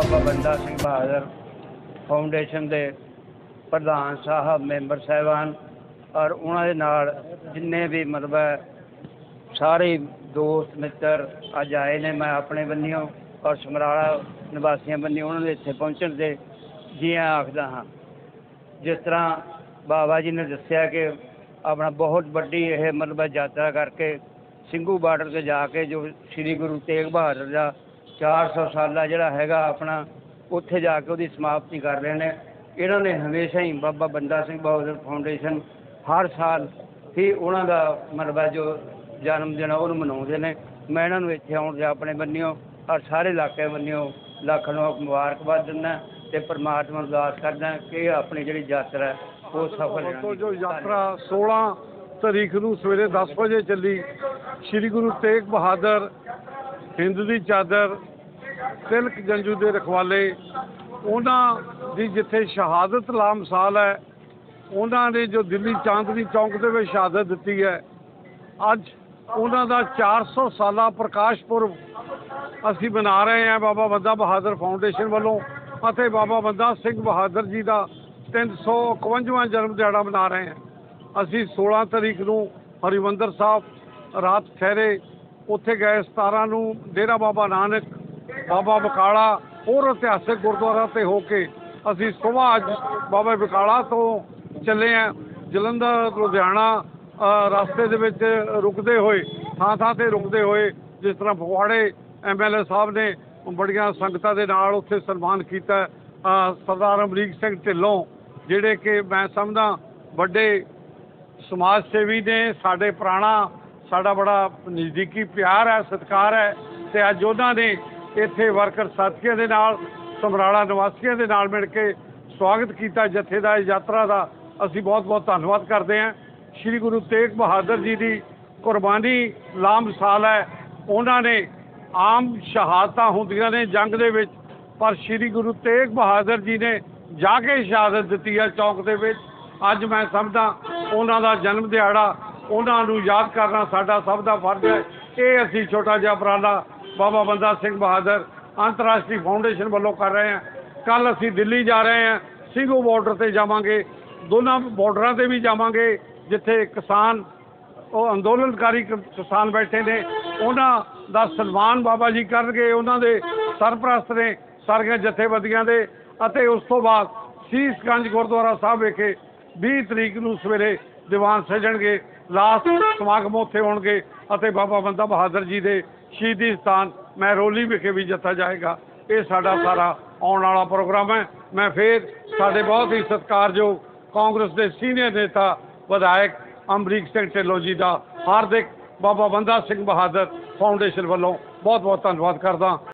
ਬਾਬਾ ਬੰਦਾ ਸਿੰਘ ਬਹਾਦਰ ਫਾਊਂਡੇਸ਼ਨ ਦੇ ਪ੍ਰਧਾਨ ਸਾਹਿਬ, ਮੈਂਬਰ ਸਾਹਿਬਾਨ ਔਰ ਉਹਨਾਂ ਦੇ ਨਾਲ ਜਿੰਨੇ ਵੀ ਮਤਲਬ ਸਾਰੇ ਦੋਸਤ, ਮਿੱਤਰ ਅੱਜ ਆਏ ਨੇ, ਮੈਂ ਆਪਣੇ ਬੰਨਿਓ ਔਰ ਸਮਰਾਲਾ ਨਿਵਾਸੀਆਂ ਬੰਨਿਓ, ਉਹਨਾਂ ਦੇ ਇੱਥੇ ਪਹੁੰਚਣ ਦੇ ਜੀਆਂ ਆਖਦਾ ਹਾਂ। ਜਿਸ ਤਰ੍ਹਾਂ ਬਾਬਾ ਜੀ ਨੇ ਦੱਸਿਆ ਕਿ ਆਪਣਾ ਬਹੁਤ ਵੱਡੀ ਇਹ ਮਤਲਬ ਯਾਤਰਾ ਕਰਕੇ ਸਿੰਘੂ ਬਾਰਡਰ ਤੇ ਜਾ ਕੇ ਜੋ ਸ੍ਰੀ ਗੁਰੂ ਤੇਗ ਬਹਾਦਰ ਦਾ 400 ਸਾਲਾ ਜਿਹੜਾ ਹੈਗਾ ਆਪਣਾ ਉੱਥੇ ਜਾ ਕੇ ਉਹਦੀ ਸਮਾਪਤੀ ਕਰ ਰਹੇ ਨੇ ਇਹਨਾਂ ਨੇ ਹਮੇਸ਼ਾ ਹੀ ਬਾਬਾ ਬੰਦਾ ਸਿੰਘ ਬਹਾਦਰ ਫਾਊਂਡੇਸ਼ਨ ਹਰ ਸਾਲ ਹੀ ਉਹਨਾਂ ਦਾ ਹੈ ਜੋ ਜਨਮ ਦਿਨ ਆ ਉਹਨੂੰ ਮਨਾਉਂਦੇ ਨੇ। ਮੈਂ ਇਹਨਾਂ ਨੂੰ ਇੱਥੇ ਆਉਣ ਦੇ ਆਪਣੇ ਬੰਨਿਓ ਔਰ ਸਾਰੇ ਇਲਾਕੇ ਬੰਨਿਓ ਲੱਖ ਲੱਖ ਮੁਬਾਰਕਬਾਦ ਦਿੰਦਾ ਤੇ ਪਰਮਾਤਮਾ ਨੂੰ ਅਰਦਾਸ ਕਰਦਾ ਕਿ ਆਪਣੀ ਜਿਹੜੀ ਯਾਤਰਾ ਹੈ, ਉਹ ਸਫਲ ਤੋਂ ਜੋ ਯਾਤਰਾ 16 ਤਾਰੀਖ ਨੂੰ ਸਵੇਰੇ 10 ਵਜੇ ਚੱਲੀ। ਸ੍ਰੀ ਗੁਰੂ ਤੇਗ ਬਹਾਦਰ ਹਿੰਦ ਦੀ ਚਾਦਰ ਤਿਲਕ ਜੰਜੂ ਦੇ ਰਖਵਾਲੇ, ਉਹਨਾਂ ਦੀ ਜਿੱਥੇ ਸ਼ਹਾਦਤ ਲਾਮਸਾਲ ਹੈ, ਉਹਨਾਂ ਨੇ ਜੋ ਦਿੱਲੀ ਚਾਂਦਨੀ ਚੌਂਕ ਦੇ ਵਿੱਚ ਸ਼ਹਾਦਤ ਦਿੱਤੀ ਹੈ, ਅੱਜ ਉਹਨਾਂ ਦਾ 400 ਸਾਲਾ ਪ੍ਰਕਾਸ਼ ਪੁਰਬ ਅਸੀਂ ਮਨਾ ਰਹੇ ਹਾਂ ਬਾਬਾ ਬੰਦਾ ਬਹਾਦਰ ਫਾਊਂਡੇਸ਼ਨ ਵੱਲੋਂ ਅਤੇ ਬਾਬਾ ਬੰਦਾ ਸਿੰਘ ਬਹਾਦਰ ਜੀ ਦਾ 351ਵਾਂ ਜਨਮ ਦਿਹਾੜਾ ਮਨਾ ਰਹੇ ਹਾਂ। ਅਸੀਂ 16 ਤਰੀਕ ਨੂੰ ਹਰਿਮੰਦਰ ਸਾਹਿਬ ਰਾਤ ਠਹਿਰੇ, ਉੱਥੇ ਗਏ 17 ਨੂੰ ਡੇਰਾ ਬਾਬਾ ਨਾਨਕ ਬਾਬਾ ਬਕਾਲਾ ਹੋਰ ਇਤਿਹਾਸਕ ਗੁਰਦੁਆਰਾ ਤੇ ਹੋ ਕੇ ਅਸੀਂ ਸੁਬਾਹ ਅੱਜ ਬਾਬਾ ਬਕਾਲਾ ਤੋਂ ਚੱਲੇ ਹਾਂ ਜਲੰਧਰ ਲੁਧਿਆਣਾ ਰਸਤੇ ਦੇ ਵਿੱਚ ਰੁਕਦੇ ਹੋਏ ਥਾਂ ਥਾਂ ਤੇ ਰੁਕਦੇ ਹੋਏ ਜਿਸ ਤਰ੍ਹਾਂ ਫਗਵਾੜੇ ਐਮਐਲਏ ਸਾਹਿਬ ਨੇ ਬੜੀਆਂ ਸੰਗਤਾਂ ਦੇ ਨਾਲ ਉੱਥੇ ਸਨਮਾਨ ਕੀਤਾ ਸਰਦਾਰ ਅਮਰੀਕ ਸਿੰਘ ਢਿੱਲੋਂ ਜਿਹੜੇ ਕਿ ਮੈਂ ਸਮਝਦਾ ਵੱਡੇ ਸਮਾਜ ਸੇਵੀ ਨੇ ਸਾਡੇ ਪੁਰਾਣਾ ਸਾਡਾ ਬੜਾ ਨਜ਼ਦੀਕੀ ਪਿਆਰ ਹੈ ਸਤਿਕਾਰ ਹੈ ਤੇ ਅੱਜ ਉਹਨਾਂ ਨੇ ਇੱਥੇ ਵਰਕਰ ਸਾਥੀਆਂ ਦੇ ਨਾਲ, ਸਮਰਾਲਾ ਨਿਵਾਸੀਆਂ ਦੇ ਨਾਲ ਮਿਲ ਕੇ ਸਵਾਗਤ ਕੀਤਾ ਜਥੇ ਦਾ ਯਾਤਰਾ ਦਾ ਅਸੀਂ ਬਹੁਤ ਬਹੁਤ ਧੰਨਵਾਦ ਕਰਦੇ ਹਾਂ। ਸ੍ਰੀ ਗੁਰੂ ਤੇਗ ਬਹਾਦਰ ਜੀ ਦੀ ਕੁਰਬਾਨੀ ਲਾਮਸਾਲ ਹੈ। ਉਹਨਾਂ ਨੇ ਆਮ ਸ਼ਹਾਦਤਾਂ ਹੁੰਦੀਆਂ ਨੇ ਜੰਗ ਦੇ ਵਿੱਚ, ਪਰ ਸ੍ਰੀ ਗੁਰੂ ਤੇਗ ਬਹਾਦਰ ਜੀ ਨੇ ਜਾ ਕੇ ਸ਼ਹਾਦਤ ਦਿੱਤੀ ਹੈ ਚੌਕ ਦੇ ਵਿੱਚ। ਅੱਜ ਮੈਂ ਸਮਝਦਾ ਉਹਨਾਂ ਦਾ ਜਨਮ ਦਿਹਾੜਾ, ਉਹਨਾਂ ਨੂੰ ਯਾਦ ਕਰਨਾ ਸਾਡਾ ਸਭ ਦਾ ਫਰਜ਼ ਹੈ। ਇਹ ਅਸੀਂ ਛੋਟਾ ਜਿਹਾ ਉਪਰਾਲਾ ਬਾਬਾ ਬੰਦਾ ਸਿੰਘ ਬਹਾਦਰ ਅੰਤਰਰਾਸ਼ਟਰੀ ਫਾਊਂਡੇਸ਼ਨ ਵੱਲੋਂ ਕਰ ਰਹੇ ਹਾਂ। ਕੱਲ ਅਸੀਂ ਦਿੱਲੀ ਜਾ ਰਹੇ ਹਾਂ। ਸਿੰਘੂ ਬਾਰਡਰ ਤੇ ਜਾਵਾਂਗੇ। ਦੋਨਾਂ ਬਾਰਡਰਾਂ ਤੇ ਵੀ ਜਾਵਾਂਗੇ, ਜਿੱਥੇ ਕਿਸਾਨ, ਉਹ ਅੰਦੋਲਨਕਾਰੀ ਕਿਸਾਨ ਬੈਠੇ ਨੇ। ਉਹਨਾਂ ਦਾ ਸਨਮਾਨ ਬਾਬਾ ਜੀ ਕਰਨਗੇ। ਉਹਨਾਂ ਦੇ ਸਰਪ੍ਰਸਤ ਨੇ ਸਾਰੀਆਂ ਜਥੇਬੰਦੀਆਂ ਦੇ। ਅਤੇ ਉਸ ਤੋਂ ਬਾਅਦ ਸੀਸਗੰਜ ਗੁਰਦੁਆਰਾ ਸਾਹਿਬ ਵਿਖੇ 20 ਤਰੀਕ ਨੂੰ ਸਵੇਰੇ ਦੀਵਾਨ ਸਜਣਗੇ। ਲਾਸਟ ਸਮਾਗਮ ਉੱਥੇ ਹੋਣਗੇ ਅਤੇ ਬਾਬਾ ਬੰਦਾ ਬਹਾਦਰ ਜੀ ਦੇ ਸ਼ਹੀਦੀ ਸਥਾਨ ਮਹਿਰੋਲੀ ਵਿਖੇ ਵੀ ਜੱਥਾ ਜਾਏਗਾ। ਇਹ ਸਾਡਾ ਸਾਰਾ ਆਉਣ ਵਾਲਾ ਪ੍ਰੋਗਰਾਮ ਹੈ। ਮੈਂ ਫੇਰ ਸਾਡੇ ਬਹੁਤ ਹੀ ਸਤਿਕਾਰਯੋਗ ਕਾਂਗਰਸ ਦੇ ਸੀਨੀਅਰ ਨੇਤਾ, ਵਿਧਾਇਕ ਅਮਰੀਕ ਸਿੰਘ ਢਿੱਲੋਂ ਜੀ ਦਾ ਹਾਰਦਿਕ ਬਾਬਾ ਬੰਦਾ ਸਿੰਘ ਬਹਾਦਰ ਫਾਊਂਡੇਸ਼ਨ ਵੱਲੋਂ ਬਹੁਤ ਬਹੁਤ ਧੰਨਵਾਦ ਕਰਦਾ।